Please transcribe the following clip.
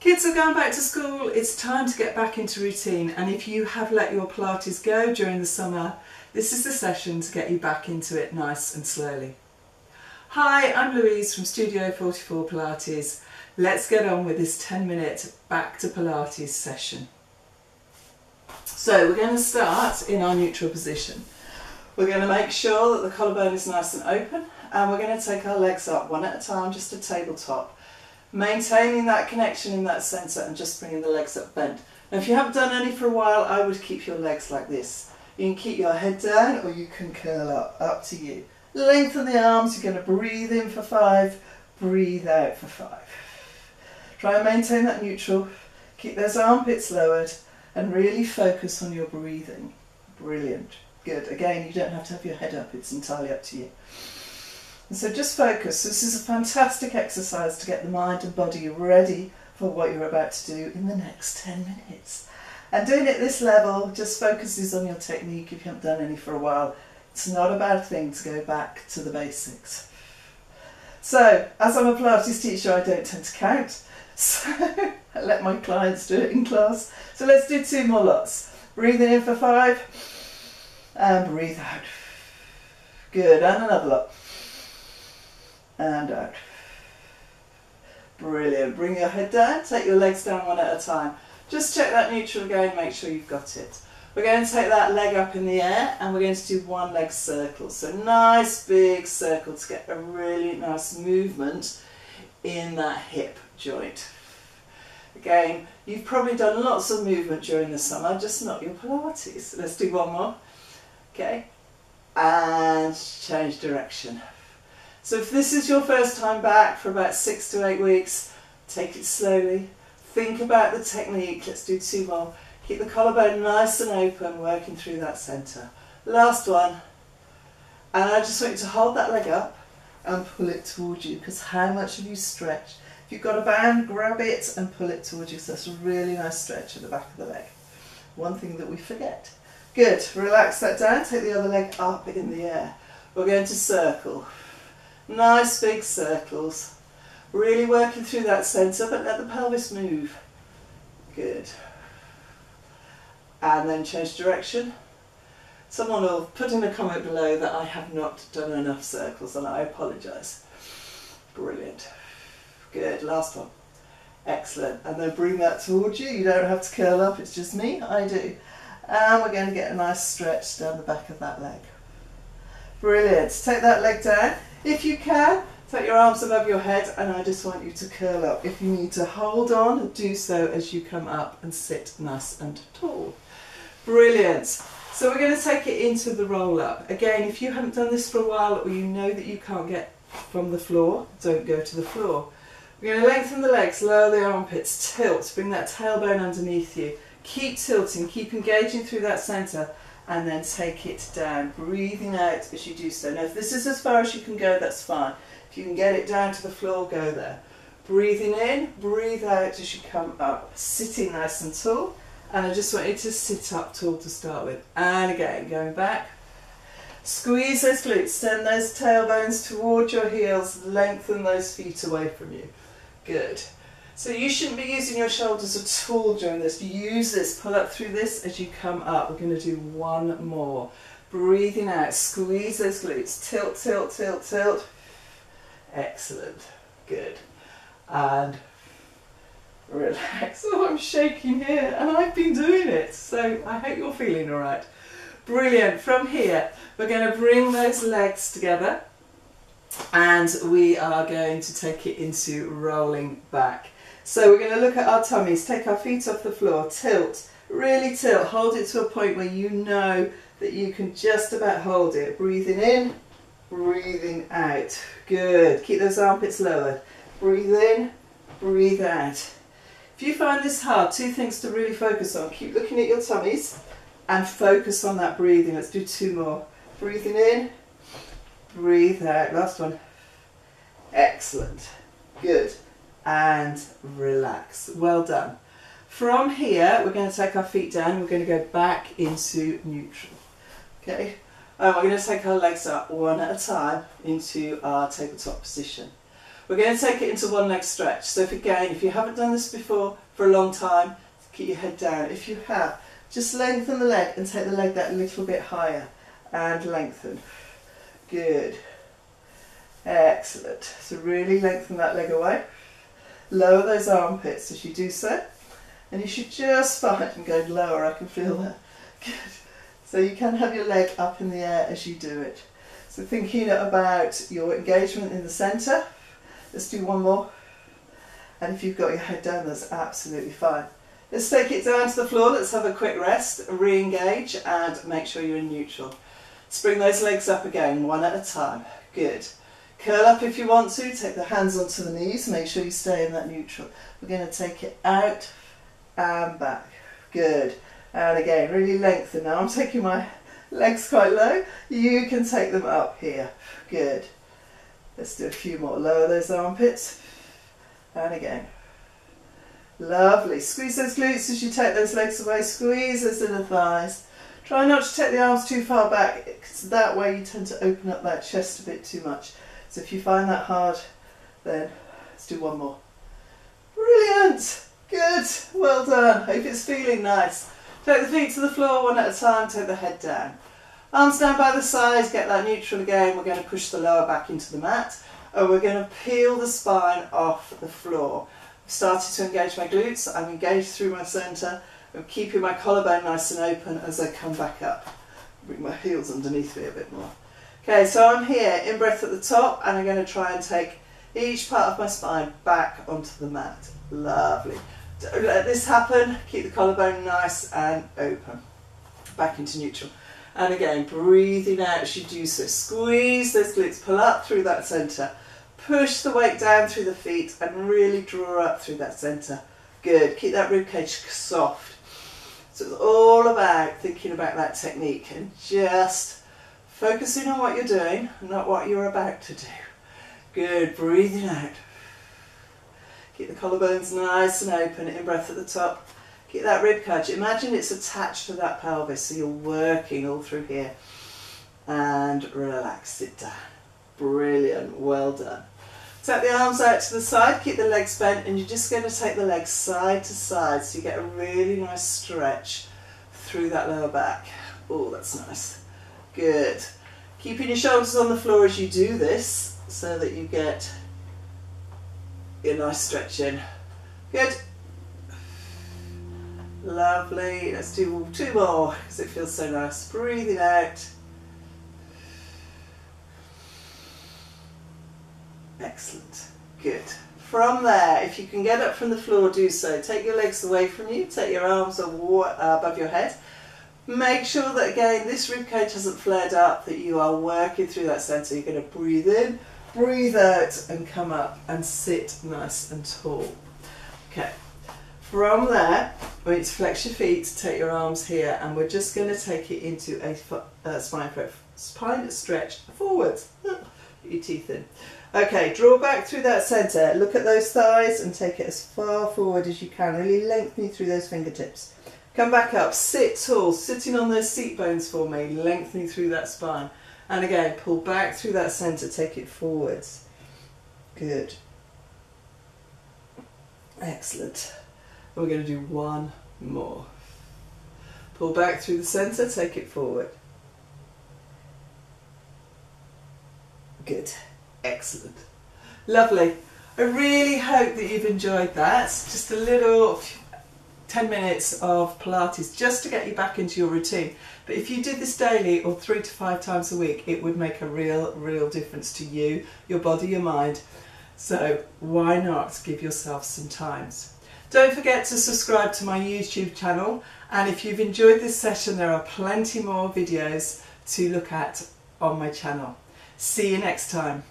Kids are going back to school, it's time to get back into routine and if you have let your Pilates go during the summer, this is the session to get you back into it nice and slowly. Hi, I'm Louise from Studio 44 Pilates. Let's get on with this 10 minute back to Pilates session. So we're going to start in our neutral position. We're going to make sure that the collarbone is nice and open and we're going to take our legs up one at a time, just a tabletop maintaining that connection in that centre and just bringing the legs up bent. Now if you haven't done any for a while, I would keep your legs like this. You can keep your head down or you can curl up, up to you. Lengthen the arms, you're going to breathe in for five, breathe out for five. Try and maintain that neutral, keep those armpits lowered and really focus on your breathing. Brilliant. Good. Again, you don't have to have your head up, it's entirely up to you. And so just focus. This is a fantastic exercise to get the mind and body ready for what you're about to do in the next 10 minutes. And doing it this level just focuses on your technique if you haven't done any for a while. It's not a bad thing to go back to the basics. So, as I'm a Pilates teacher, I don't tend to count. So, I let my clients do it in class. So let's do two more lots. Breathing in for five, and breathe out. Good, and another lot and out. Brilliant. Bring your head down, take your legs down one at a time. Just check that neutral again, make sure you've got it. We're going to take that leg up in the air and we're going to do one leg circle. So nice big circle to get a really nice movement in that hip joint. Again, you've probably done lots of movement during the summer, just not your Pilates. Let's do one more. Okay, and change direction. So if this is your first time back for about six to eight weeks, take it slowly. Think about the technique. Let's do two more. Keep the collarbone nice and open, working through that centre. Last one. And I just want you to hold that leg up and pull it towards you because how much have you stretched? If you've got a band, grab it and pull it towards you. So that's a really nice stretch at the back of the leg. One thing that we forget. Good. Relax that down. Take the other leg up in the air. We're going to circle. Nice big circles. Really working through that centre, but let the pelvis move. Good. And then change direction. Someone will put in a comment below that I have not done enough circles and I apologise. Brilliant. Good, last one. Excellent. And then bring that towards you. You don't have to curl up, it's just me, I do. And we're going to get a nice stretch down the back of that leg. Brilliant. Take that leg down. If you can, take your arms above your head and I just want you to curl up. If you need to hold on, do so as you come up and sit nice and tall. Brilliant. So we're going to take it into the roll up. Again, if you haven't done this for a while or you know that you can't get from the floor, don't go to the floor. We're going to lengthen the legs, lower the armpits, tilt, bring that tailbone underneath you. Keep tilting, keep engaging through that centre and then take it down, breathing out as you do so. Now if this is as far as you can go, that's fine. If you can get it down to the floor, go there. Breathing in, breathe out as you come up, sitting nice and tall. And I just want you to sit up tall to start with. And again, going back. Squeeze those glutes, send those tailbones towards your heels, lengthen those feet away from you. Good. So you shouldn't be using your shoulders at all during this. Use this, pull up through this as you come up. We're going to do one more. Breathing out, squeeze those glutes, tilt, tilt, tilt, tilt. Excellent, good. And relax. Oh, I'm shaking here and I've been doing it. So I hope you're feeling all right. Brilliant. From here, we're going to bring those legs together and we are going to take it into rolling back. So we're going to look at our tummies, take our feet off the floor, tilt, really tilt, hold it to a point where you know that you can just about hold it. Breathing in, breathing out. Good. Keep those armpits lowered. Breathe in, breathe out. If you find this hard, two things to really focus on. Keep looking at your tummies and focus on that breathing. Let's do two more. Breathing in, breathe out. Last one. Excellent. Good and relax. Well done. From here, we're going to take our feet down. We're going to go back into neutral. Okay, and we're going to take our legs up one at a time into our tabletop position. We're going to take it into one leg stretch. So if again, if you haven't done this before for a long time, keep your head down. If you have, just lengthen the leg and take the leg that little bit higher and lengthen. Good. Excellent. So really lengthen that leg away. Lower those armpits as you do so. And you should just find, I'm going lower, I can feel that. Good. So you can have your leg up in the air as you do it. So thinking about your engagement in the centre. Let's do one more. And if you've got your head down, that's absolutely fine. Let's take it down to the floor. Let's have a quick rest, re-engage and make sure you're in neutral. Let's bring those legs up again, one at a time. Good. Curl up if you want to. Take the hands onto the knees. Make sure you stay in that neutral. We're going to take it out and back. Good. And again, really lengthen. Now I'm taking my legs quite low. You can take them up here. Good. Let's do a few more. Lower those armpits. And again. Lovely. Squeeze those glutes as you take those legs away. Squeeze those inner thighs. Try not to take the arms too far back that way you tend to open up that chest a bit too much. So if you find that hard, then let's do one more. Brilliant. Good. Well done. Hope it's feeling nice. Take the feet to the floor one at a time. Take the head down. Arms down by the sides. Get that neutral again. We're going to push the lower back into the mat. And we're going to peel the spine off the floor I've started to engage my glutes. I'm engaged through my centre. I'm keeping my collarbone nice and open as I come back up. Bring my heels underneath me a bit more. Okay, so I'm here, in breath at the top, and I'm going to try and take each part of my spine back onto the mat. Lovely. Don't let this happen. Keep the collarbone nice and open. Back into neutral. And again, breathing out as you do so. Squeeze those glutes, pull up through that centre. Push the weight down through the feet and really draw up through that centre. Good. Keep that ribcage soft. So it's all about thinking about that technique and just focusing on what you're doing, not what you're about to do. Good. Breathing out. Keep the collarbones nice and open. In breath at the top. Keep that ribcage. Imagine it's attached to that pelvis, so you're working all through here. And relax it down. Brilliant. Well done. Take the arms out to the side, keep the legs bent, and you're just going to take the legs side to side so you get a really nice stretch through that lower back. Oh, that's nice. Good. Keeping your shoulders on the floor as you do this so that you get your nice stretch in. Good. Lovely. Let's do two more because it feels so nice. Breathing out. Excellent. Good. From there, if you can get up from the floor, do so. Take your legs away from you. Take your arms uh, above your head. Make sure that, again, this ribcage hasn't flared up, that you are working through that centre. You're going to breathe in, breathe out, and come up and sit nice and tall. Okay. From there, we need to flex your feet, take your arms here, and we're just going to take it into a uh, spine, spine stretch forwards. Put your teeth in. Okay, draw back through that centre. Look at those thighs and take it as far forward as you can. Really lengthening through those fingertips. Come back up, sit tall, sitting on those seat bones for me, lengthening through that spine. And again, pull back through that centre, take it forwards. Good. Excellent. And we're going to do one more. Pull back through the centre, take it forward. Good. Excellent. Lovely. I really hope that you've enjoyed that. Just a little 10 minutes of Pilates just to get you back into your routine. But if you did this daily or three to five times a week, it would make a real, real difference to you, your body, your mind. So why not give yourself some times? Don't forget to subscribe to my YouTube channel. And if you've enjoyed this session, there are plenty more videos to look at on my channel. See you next time.